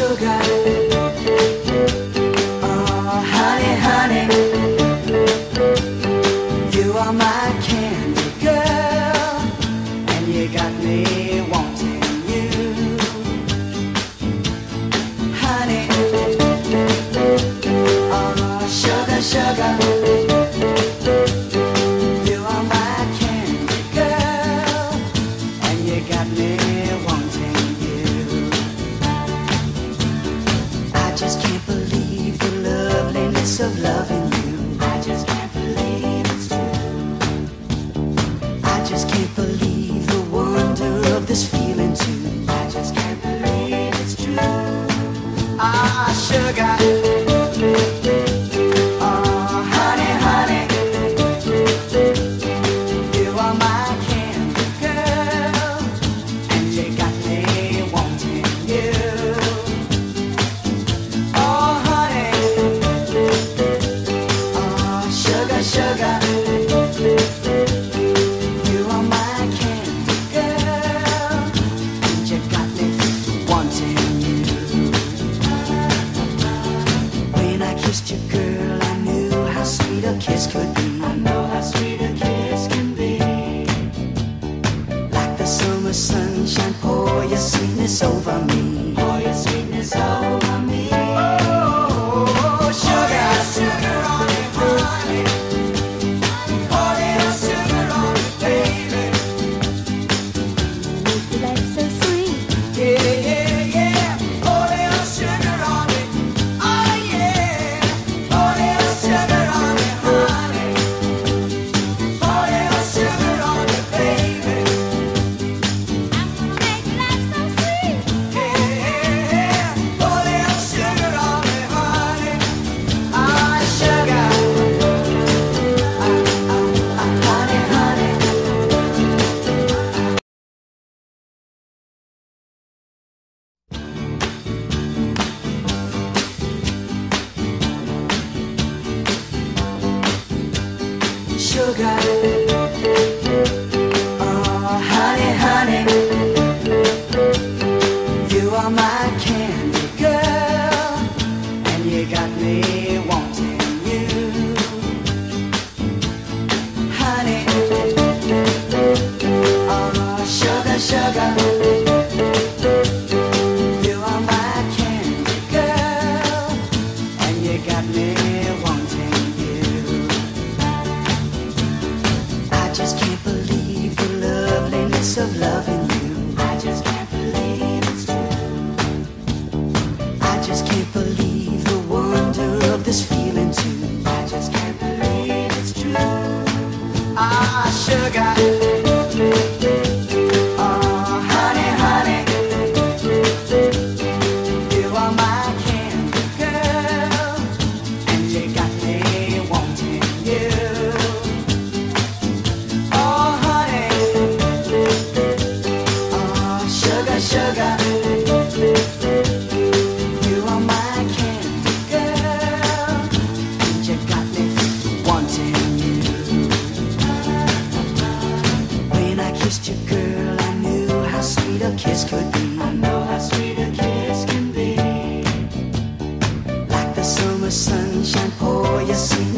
sugar. Oh, over me. Sugar. Oh,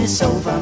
sweetness over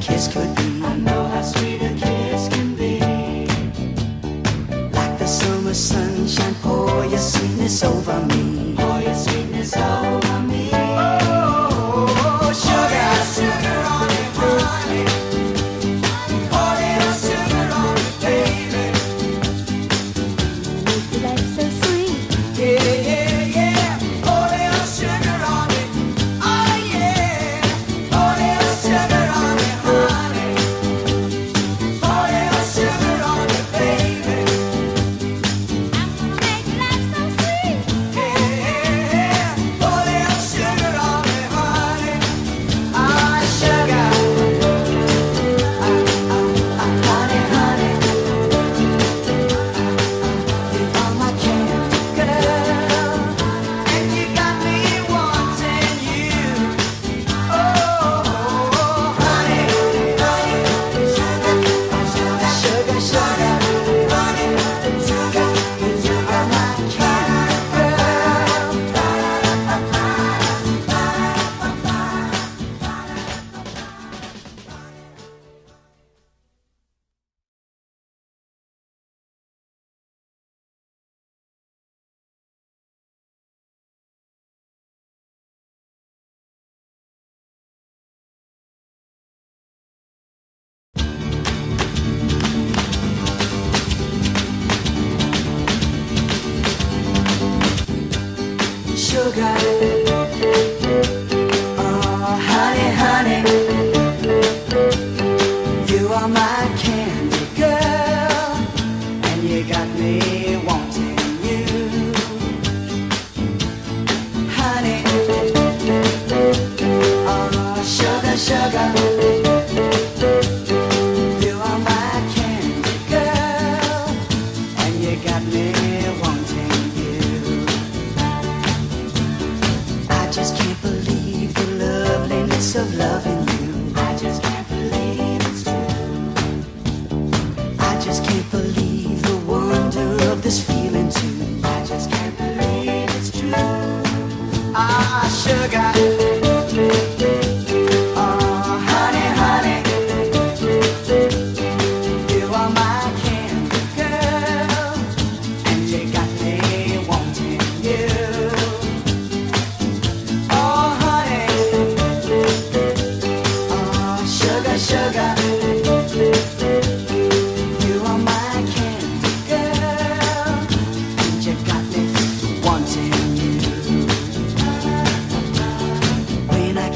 kiss could be Sugar.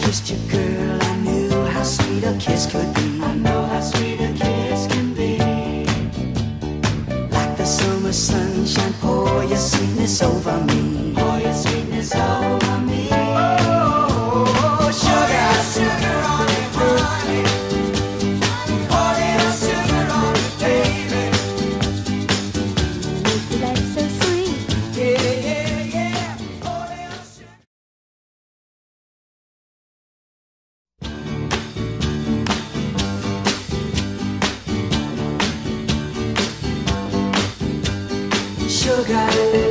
just you could. sugar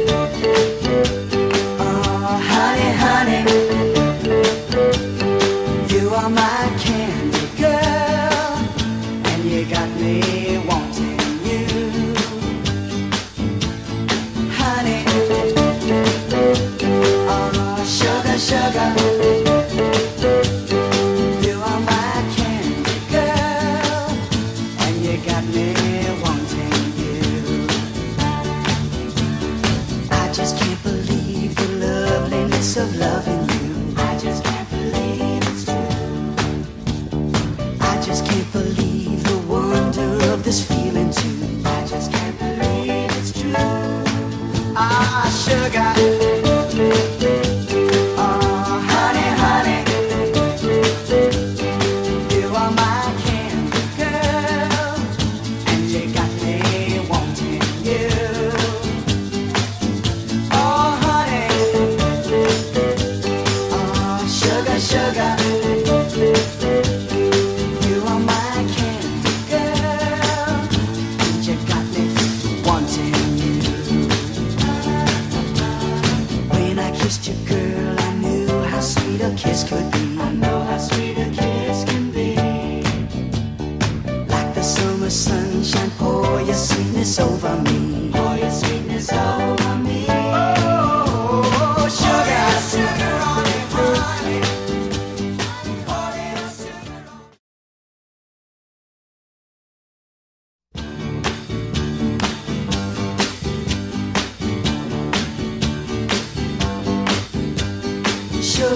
kiss could be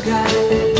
forgotten.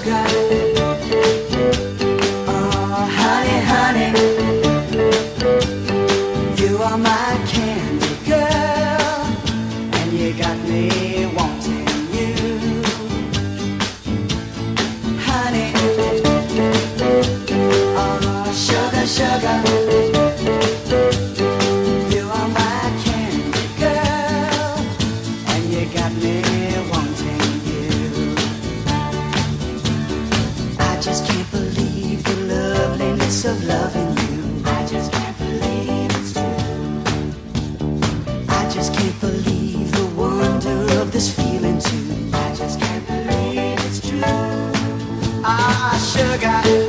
Sugar. Too.